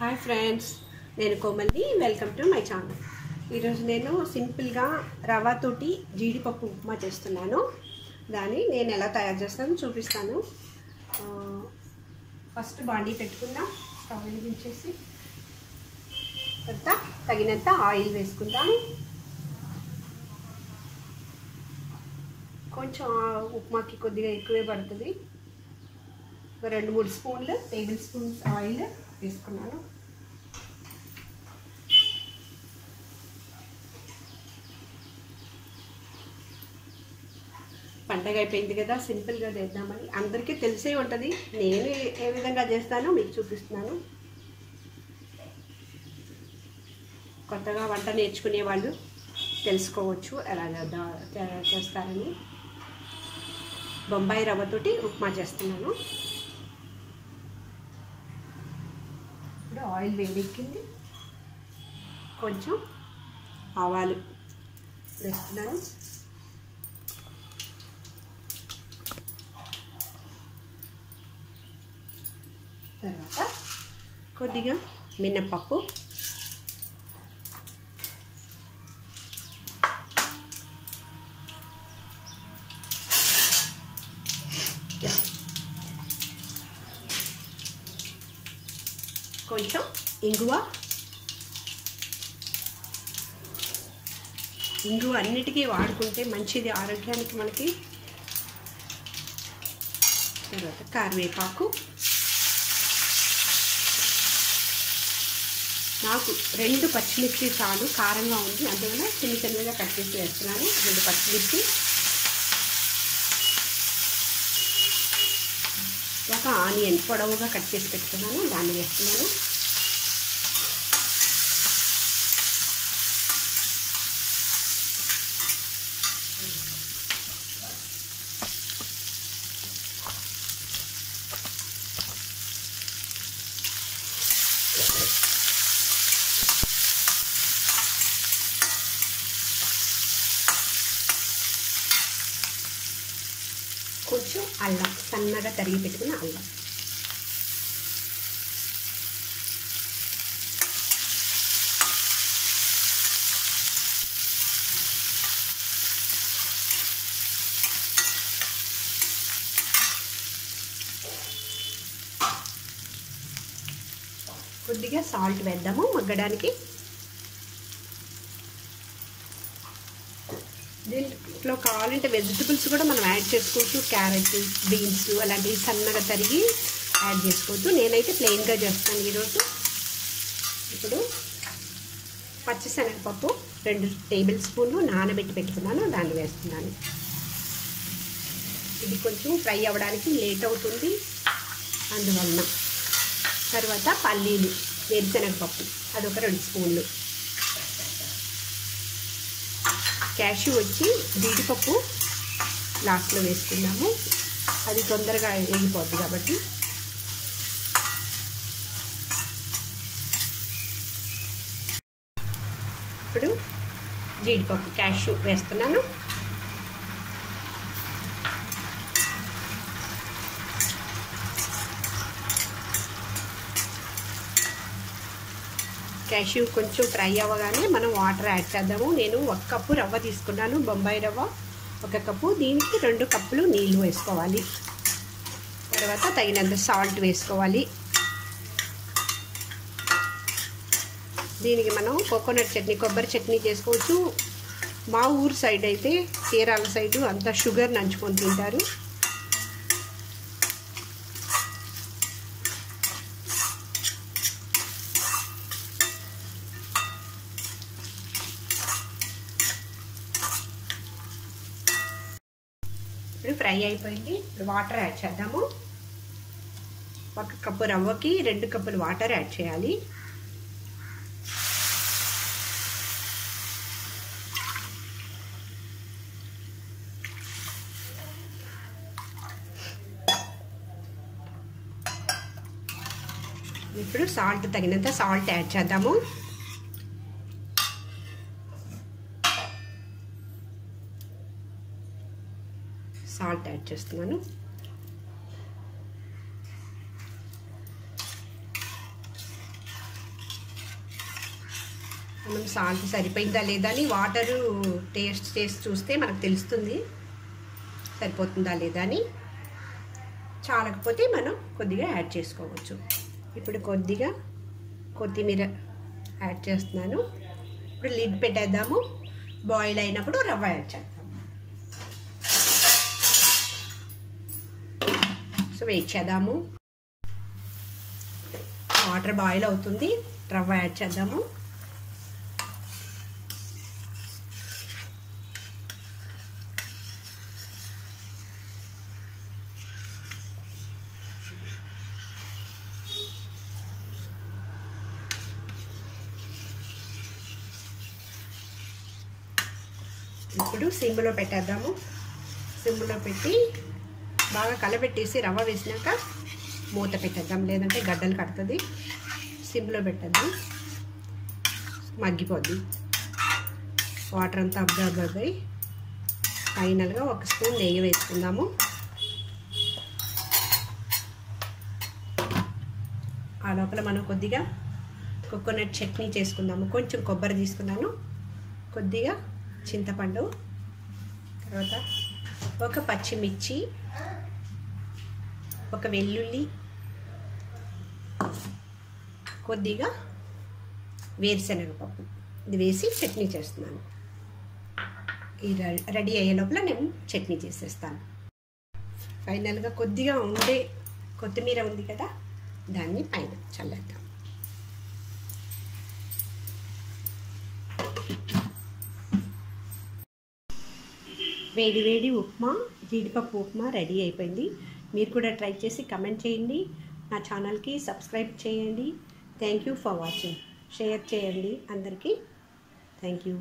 Hi friends నేను కోమల్ని welcome to my channel. ఈరోజు నేను సింపుల్గా రవ్వతోటి జీడిపప్పు ఉప్మా చేస్తున్నాను. దాన్ని నేను ఎలా తయారు చేస్తానో చూపిస్తాను. ఫస్ట్ బాండీ పెట్టుకుందాం స్టవ్ వెలిగించేసి. తర్వాత తగినంత ఆయిల్ వేసుకుందాం. కొంచెం ఉప్మాకి కొద్దిగా ఎక్కువే పడుతుంది. ఒక రెండు మూడు స్పూన్లు టేబుల్ స్పూన్స్ ఆయిల్ తీసుకున్నాను పండగ అయిపోయింది కదా సింపుల్గా చేద్దామని. అందరికీ తెలిసే ఉంటుంది నేను ఏ- విధంగా చేస్తానో మీకు చూపిస్తున్నాను. కొత్తగా వంట నేర్చుకునే వాళ్ళు తెలుసుకోవచ్చు ఎలా చేద్దా- చేస్తారని. బొంబాయి రవ్వతోటి ఉప్మా చేస్తున్నాను. ఇప్పుడు ఆయిల్ వేడెక్కింది. కొంచెం ఆవాలు వేస్తున్నాను. తర్వాత కొద్దిగా మినప్పప్పు కొంచెం ఇంగువ. ఇంగువ అన్నిటికీ వాడుకుంటే మంచిది ఆరోగ్యానికి మనకి. తర్వాత కరివేపాకు. నాకు రెండు పచ్చిమిర్చి చాలు కారంగా ఉంది. అందువల్ల చిన్న చిన్నగా కట్ చేసి వేస్తున్నాను. రెండు పచ్చిమిర్చి. ఒక ఆనియన్ పొడవుగా కట్ చేసి పెట్టుకున్నాను దాన్ని వేస్తున్నాను. కొంచెం అల్లం సన్నగా తరిగి పెట్టుకున్న అల్లం. కొద్దిగా సాల్ట్ వేద్దాము మగ్గడానికి. దీంట్లో కావాలంటే వెజిటబుల్స్ కూడా మనం యాడ్ చేసుకోవచ్చు క్యారెట్ బీన్స్ అలాంటివి సన్నగా తరిగి యాడ్ చేసుకోవచ్చు నేనైతే ప్లెయిన్గా చేస్తాను ఈరోజు. ఇప్పుడు పచ్చిశనగపప్పు రెండు టేబుల్ స్పూన్లు నానబెట్టి పెట్టుకున్నాను దాన్ని వేస్తున్నాను. ఇది కొంచెం ఫ్రై అవ్వడానికి లేట్ అవుతుంది. అందువలన తర్వాత పల్లీలు వేరుశనగపప్పు అదొక రెండు స్పూన్లు. క్యాష్యూ వచ్చి జీడిపప్పు లాస్ట్లో వేసుకున్నాము. అది తొందరగా వేగిపోద్ది కాబట్టి. ఇప్పుడు జీడిపప్పు క్యాష్యూ వేస్తున్నాను. క్యాష్యూ కొంచెం ఫ్రై అవ్వగానే మనం వాటర్ యాడ్ చేద్దాము. నేను ఒక కప్పు రవ్వ తీసుకున్నాను బొంబాయి రవ్వ. ఒక కప్పు దీనికి రెండు కప్పులు నీళ్ళు వేసుకోవాలి. తర్వాత తగినంత సాల్ట్ వేసుకోవాలి. దీనికి మనం కోకోనట్ చట్నీ కొబ్బరి చట్నీ చేసుకోవచ్చు. మా ఊరు సైడ్ అయితే కేరళ సైడు అంతా షుగర్ నంచుకొని తింటారు. ఫ్రై అయిపోయింది. ఇప్పుడు వాటర్ యాడ్ చేద్దాము. ఒక కప్పు రవ్వకి రెండు కప్పులు వాటర్ యాడ్ చేయాలి. ఇప్పుడు సాల్ట్ తగినంత సాల్ట్ యాడ్ చేద్దాము. సాల్ట్ యాడ్ చేస్తున్నాను. మనం సాల్ట్ సరిపోయిందా లేదా అని వాటరు టేస్ట్ చేసి చూస్తే మనకు తెలుస్తుంది. సరిపోతుందా లేదా అని. చాలకపోతే మనం కొద్దిగా యాడ్ చేసుకోవచ్చు. ఇప్పుడు కొద్దిగా కొత్తిమీర యాడ్ చేస్తున్నాను. ఇప్పుడు లిడ్ పెట్టేద్దాము. బాయిల్ అయినప్పుడు రవ్వ యాడ్ చేద్దాం. సో వెయిట్ చేద్దాము. వాటర్ బాయిల్ అవుతుంది. రవ్వ యాడ్ చేద్దాము. ఇప్పుడు సిమ్లో పెట్టేద్దాము. సిమ్లో పెట్టి బాగా కలబెట్టేసి రవ్వ వేసినాక మూత పెట్టేద్దాం. లేదంటే గడ్డలు కడుతుంది. సిమ్లో పెట్టద్దాం. మగ్గిపోద్ది. వాటర్ అంతా అబ్జర్వ్ అవుతాయి ఫైనల్గా ఒక స్పూన్ నెయ్యి వేసుకుందాము. ఆ లోపల మనం కొద్దిగా కోకోనట్ చట్నీ చేసుకుందాము. కొంచెం కొబ్బరి తీసుకున్నాను. కొద్దిగా చింతపండు. తర్వాత ఒక పచ్చిమిర్చి. ఒక వెల్లుల్లి కొద్దిగా వేరుశనగపప్పు. ఇది వేసి చట్నీ చేస్తున్నాను. ఈ రెడీ అయ్యే లోపల నేను చట్నీ చేసేస్తాను. ఫైనల్గా కొద్దిగా ఉండే కొత్తిమీర ఉంది కదా దాన్ని పైన చల్లేద్దాం. వేడి వేడి ఉప్మా జీడిపప్పు ఉప్మా రెడీ అయిపోయింది. మీరు కూడా ట్రై చేసి కమెంట్ చేయండి. నా ఛానల్కి సబ్స్క్రైబ్ చేయండి. Thank you for watching share చేయండి. అందరికీ థ్యాంక్ యూ